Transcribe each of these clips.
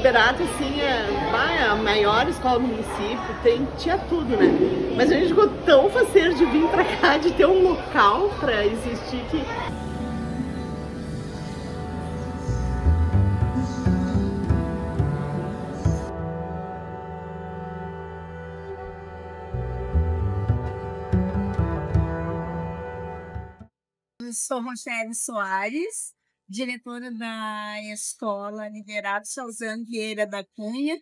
Liberato, assim, é, é a maior escola do município, tem, tinha tudo, né? Mas a gente ficou tão faceiro de vir pra cá, de ter um local pra existir que sou Rochelle Soares, diretora da escola Liderado Salzano Vieira da Cunha.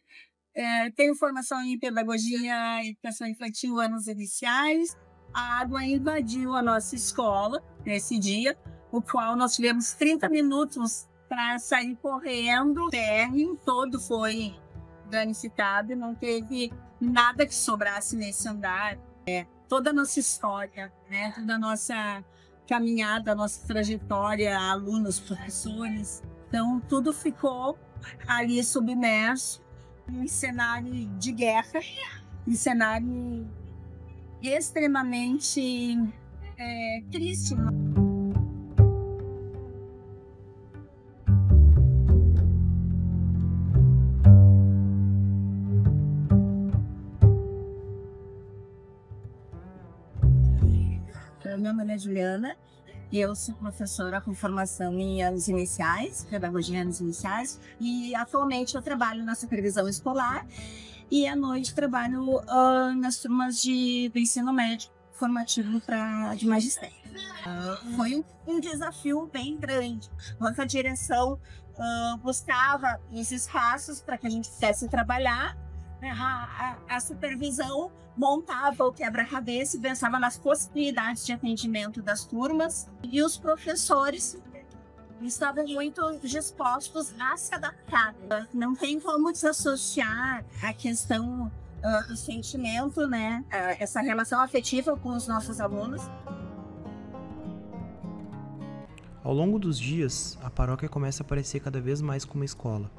É, tenho formação em pedagogia e educação infantil anos iniciais. A água invadiu a nossa escola nesse dia, o qual nós tivemos 30 minutos para sair correndo. O térreo todo foi danificado não teve nada que sobrasse nesse andar. É, toda a nossa história, né, toda a nossa caminhada, nossa trajetória, alunos, professores. Então, tudo ficou ali submerso em cenário de guerra, em cenário extremamente é, triste. Meu nome é Juliana eu sou professora com formação em anos iniciais, pedagogia em anos iniciais, e atualmente eu trabalho na supervisão escolar e à noite trabalho uh, nas turmas de, ensino médio formativo para de magistério. Uh, foi um, um, desafio bem grande. Nossa direção uh, buscava esses espaços para que a gente pudesse trabalhar a, a, a supervisão montava o quebra-cabeça e pensava nas possibilidades de atendimento das turmas e os professores estavam muito dispostos a se adaptar. Não tem como desassociar a questão uh, do sentimento, né? Uh, essa relação afetiva com os nossos alunos. Ao longo dos dias, a paróquia começa a aparecer cada vez mais como escola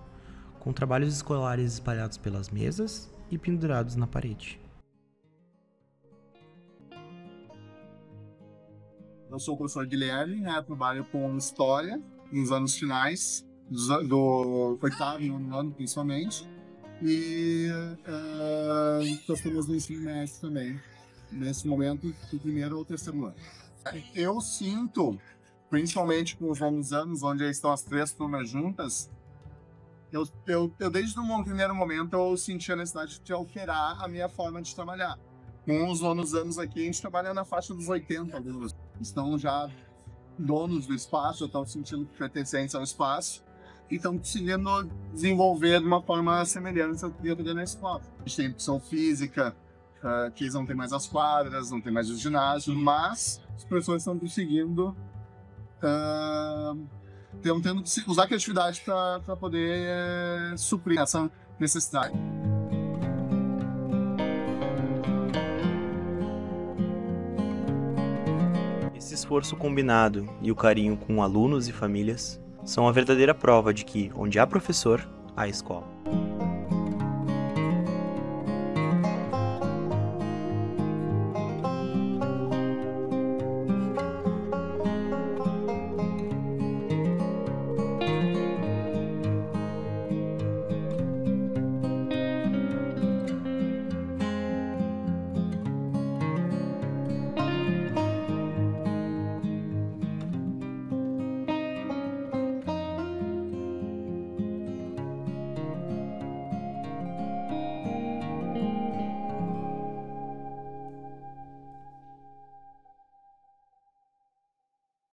com trabalhos escolares espalhados pelas mesas e pendurados na parede. Eu sou o professor Guilherme, né, trabalho com História nos anos finais, do oitavo e nono ano principalmente, e uh, nós temos no ensino médio também, nesse momento, do primeiro ou terceiro ano. Eu sinto, principalmente com os anos, onde estão as três turmas juntas, eu, eu, eu desde um primeiro momento eu senti a necessidade de alterar a minha forma de trabalhar. Com os nonos anos aqui, a gente trabalha na faixa dos 80 alunos. Estão já donos do espaço, estão sentindo pertencentes ao espaço e estão conseguindo desenvolver de uma forma semelhante ao que dentro da escola. A gente tem educação física, uh, que eles não têm mais as quadras, não tem mais os ginásios, mas os professores estão conseguindo uh, estão tendo que usar a criatividade para poder é, suprir essa necessidade. Esse esforço combinado e o carinho com alunos e famílias são a verdadeira prova de que, onde há professor, há escola.